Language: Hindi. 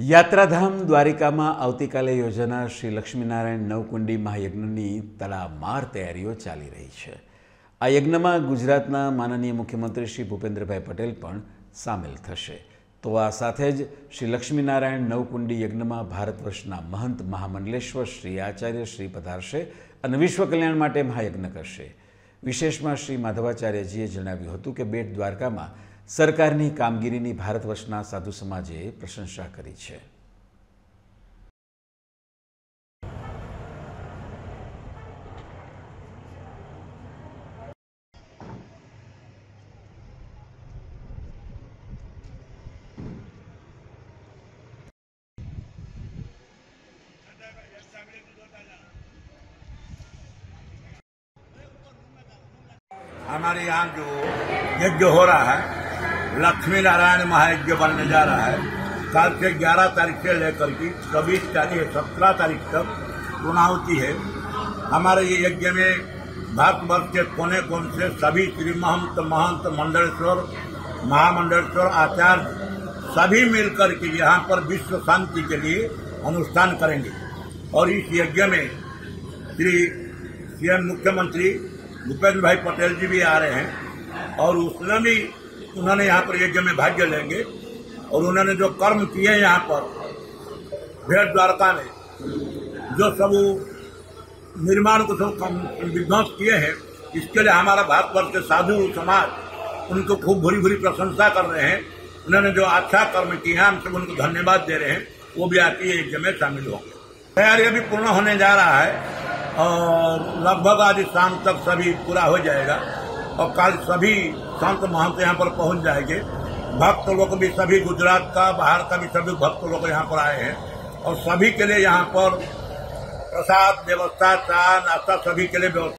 યાત્રાધામ દ્વારિકામાં આવતીકાલે યોજાનાર શ્રી લક્ષ્મીનારાયણ નવકુંડી મહાયજ્ઞની તડામાર તૈયારીઓ ચાલી રહી છે. આ યજ્ઞમાં ગુજરાતના માનનીય મુખ્યમંત્રી શ્રી ભૂપેન્દ્રભાઈ પટેલ પણ સામેલ થશે. તો આ સાથે જ શ્રી લક્ષ્મીનારાયણ નવકુંડી યજ્ઞમાં ભારત વર્ષના મહંત મહામંડલેશ્વર શ્રી આચાર્ય શ્રી પધારશે અને વિશ્વ કલ્યાણ માટે મહાયજ્ઞ કરશે. વિશેષમાં શ્રી માધવાચાર્યજીએ જણાવ્યું હતું કે બેટ દ્વારકામાં સરકારની કામગીરીની ભારત વર્ષના સાધુ સમાજે પ્રશંસા કરી છે हमारे यहाँ जो यज्ञ हो रहा है लक्ष्मी नारायण महायज्ञ बनने जा रहा है। कल से 11 तारीख से लेकर के छब्बीस तारीख, सत्रह तारीख तक पूर्णाहुति है। हमारे ये यज्ञ में भारतवर्ष के कोने कोने से सभी श्री महंत महंत मंडलेश्वर, महामंडलेश्वर आचार्य सभी मिलकर के यहाँ पर विश्व शांति के लिए अनुष्ठान करेंगे। और इस यज्ञ में श्री सीएम मुख्यमंत्री भूपेंद्र भाई पटेल जी भी आ रहे हैं और उसने भी उन्होंने यहाँ पर यज्ञ में भाग्य लेंगे और उन्होंने जो कर्म किए यहाँ पर भेड़ द्वारका में, जो सब निर्माण को सब विध्वंस किए हैं, इसके लिए हमारा भारतवर्ष के साधु समाज उनको खूब भरी भरी प्रशंसा कर रहे हैं। उन्होंने जो अच्छा कर्म किए हैं हम सब उनको धन्यवाद दे रहे हैं, वो भी आके ये यज्ञ में शामिल होंगे। तैयारी अभी पूर्ण होने जा रहा है और लगभग आज शाम तक सभी पूरा हो जाएगा। और कल सभी संत महंत यहाँ पर पहुँच जाएँगे। भक्त लोग भी सभी गुजरात का, बाहर का भी सभी भक्त लोग यहाँ पर आए हैं। और सभी के लिए यहाँ पर प्रसाद, व्यवस्था चाय नाश्ता सभी के लिए व्यवस्था